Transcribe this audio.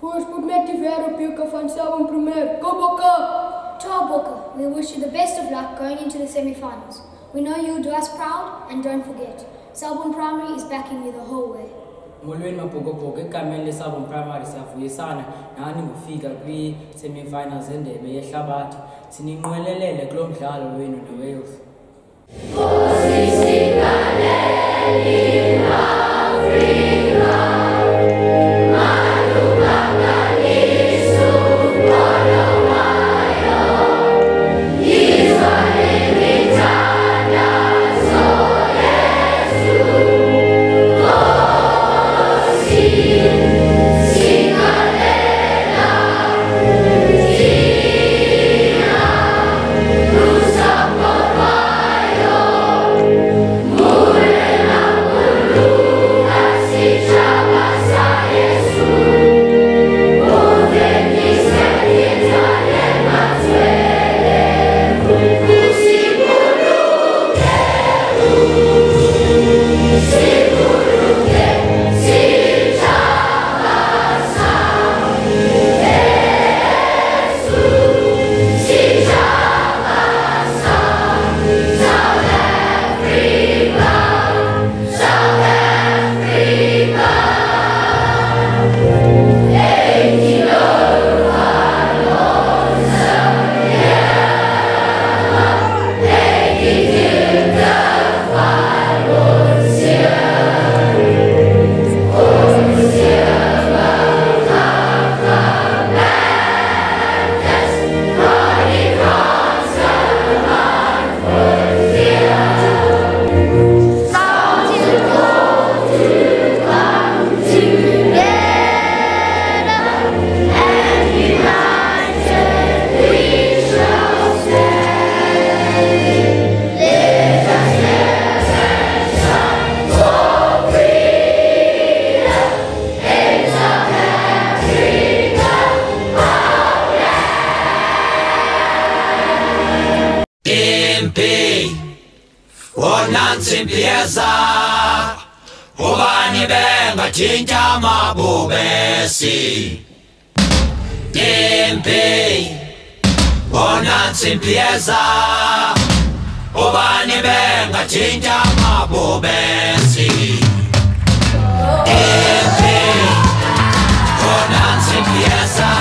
Voorspoed met die wereldbeker van Selborne Premier. Go Bokke! Ciao Bokke, we wish you the best of luck going into the semi-finals. We know you'll do us proud and don't forget, Selborne Primary is backing you the whole way. molweni mabhokobhoko egameni lesabon primary siyavuyisana nani ngofika kwii-semi-finals zendebe yehlabathi sininqwelelele kulo mdlalo wenu newales nsimbyeza ubani benga chinja mabubesi. Impi bona nsimbyeza ubani benga ma mabubesi. Impi bona nsimbyeza